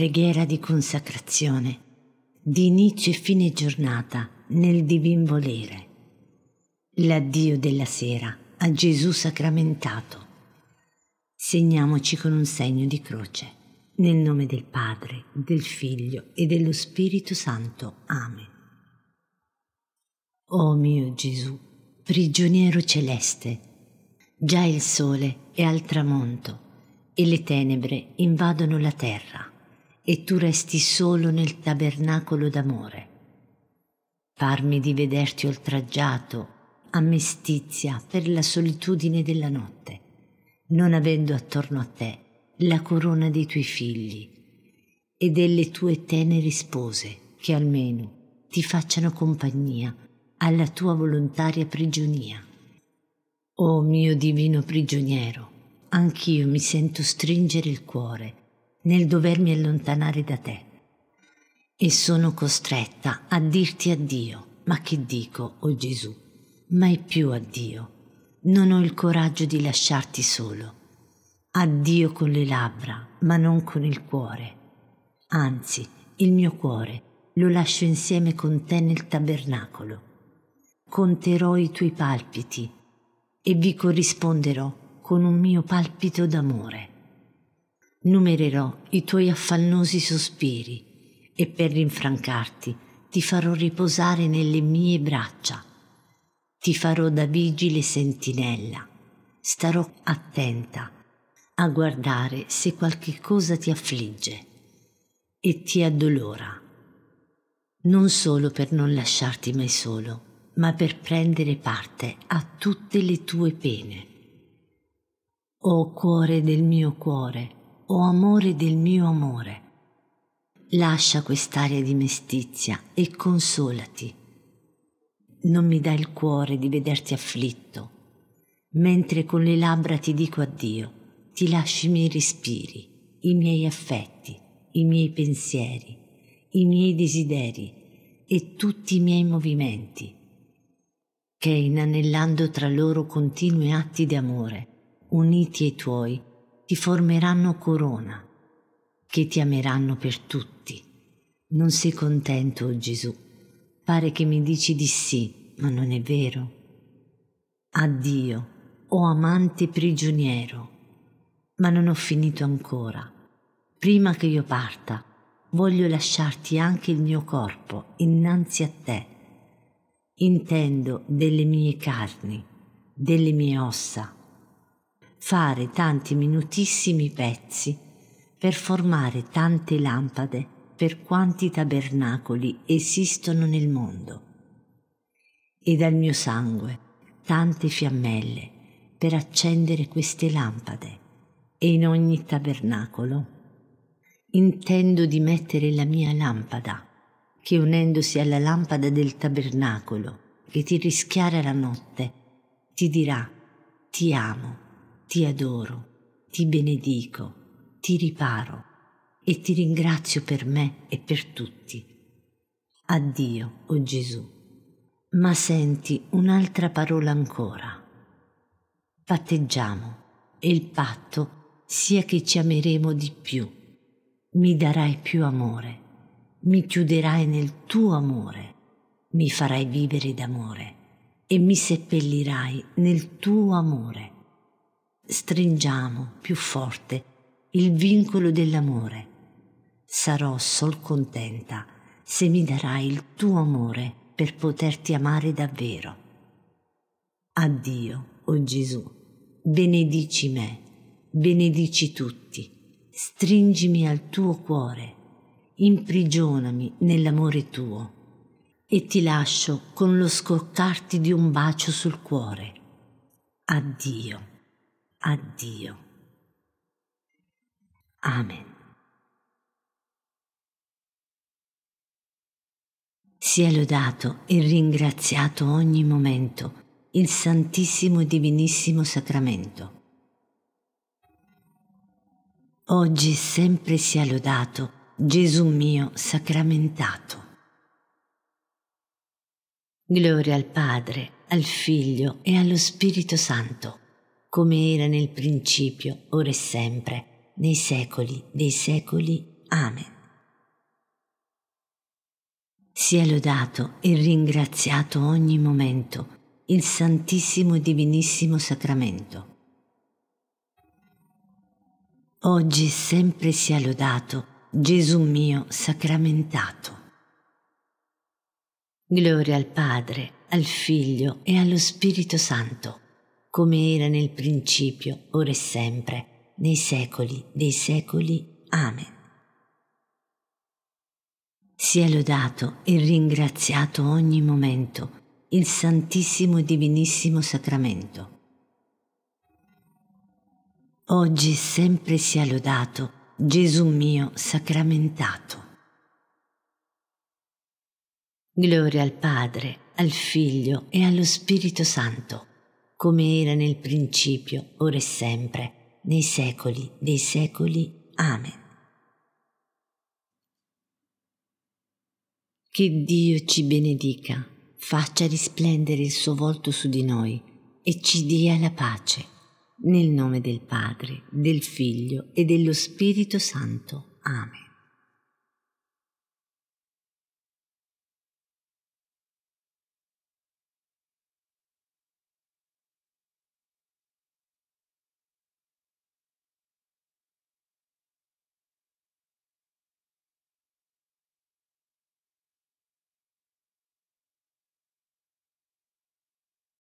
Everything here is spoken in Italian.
preghiera di consacrazione, di inizio e fine giornata nel divin volere. L'addio della sera a Gesù sacramentato. Segniamoci con un segno di croce. Nel nome del Padre, del Figlio e dello Spirito Santo. Amen. O mio Gesù, prigioniero celeste, già il sole è al tramonto e le tenebre invadono la terra e tu resti solo nel tabernacolo d'amore. Parmi di vederti oltraggiato a mestizia per la solitudine della notte, non avendo attorno a te la corona dei tuoi figli e delle tue teneri spose che almeno ti facciano compagnia alla tua volontaria prigionia. O mio divino prigioniero, anch'io mi sento stringere il cuore nel dovermi allontanare da te. E sono costretta a dirti addio, ma che dico, o oh Gesù, mai più addio. Non ho il coraggio di lasciarti solo. Addio con le labbra, ma non con il cuore. Anzi, il mio cuore lo lascio insieme con te nel tabernacolo. Conterò i tuoi palpiti e vi corrisponderò con un mio palpito d'amore numererò i tuoi affannosi sospiri e per rinfrancarti ti farò riposare nelle mie braccia. Ti farò da vigile sentinella. Starò attenta a guardare se qualche cosa ti affligge e ti addolora. Non solo per non lasciarti mai solo, ma per prendere parte a tutte le tue pene. O cuore del mio cuore, o amore del mio amore. Lascia quest'aria di mestizia e consolati. Non mi dà il cuore di vederti afflitto, mentre con le labbra ti dico addio, ti lascio i miei respiri, i miei affetti, i miei pensieri, i miei desideri e tutti i miei movimenti, che inanellando tra loro continui atti di amore, uniti ai tuoi, ti formeranno corona, che ti ameranno per tutti. Non sei contento, oh Gesù. Pare che mi dici di sì, ma non è vero. Addio, o oh amante prigioniero. Ma non ho finito ancora. Prima che io parta, voglio lasciarti anche il mio corpo innanzi a te. Intendo delle mie carni, delle mie ossa, fare tanti minutissimi pezzi per formare tante lampade per quanti tabernacoli esistono nel mondo. E dal mio sangue tante fiammelle per accendere queste lampade e in ogni tabernacolo intendo di mettere la mia lampada, che unendosi alla lampada del tabernacolo, che ti rischiara la notte, ti dirà ti amo ti adoro, ti benedico, ti riparo e ti ringrazio per me e per tutti. Addio, o oh Gesù. Ma senti un'altra parola ancora. Patteggiamo e il patto sia che ci ameremo di più. Mi darai più amore, mi chiuderai nel tuo amore, mi farai vivere d'amore e mi seppellirai nel tuo amore stringiamo più forte il vincolo dell'amore. Sarò sol contenta se mi darai il tuo amore per poterti amare davvero. Addio, o oh Gesù, benedici me, benedici tutti, stringimi al tuo cuore, imprigionami nell'amore tuo e ti lascio con lo scoccarti di un bacio sul cuore. Addio a Dio. Amen. Sia lodato e ringraziato ogni momento il Santissimo e Divinissimo Sacramento. Oggi sempre sia lodato Gesù mio sacramentato. Gloria al Padre, al Figlio e allo Spirito Santo come era nel principio, ora e sempre, nei secoli dei secoli. Amen. Sia lodato e ringraziato ogni momento il Santissimo e Divinissimo Sacramento. Oggi sempre sia lodato Gesù mio sacramentato. Gloria al Padre, al Figlio e allo Spirito Santo, come era nel principio, ora e sempre, nei secoli dei secoli. Amen. Sia lodato e ringraziato ogni momento il Santissimo e Divinissimo Sacramento. Oggi sempre sia lodato Gesù mio sacramentato. Gloria al Padre, al Figlio e allo Spirito Santo, come era nel principio, ora e sempre, nei secoli dei secoli. Amen. Che Dio ci benedica, faccia risplendere il suo volto su di noi e ci dia la pace. Nel nome del Padre, del Figlio e dello Spirito Santo. Amen.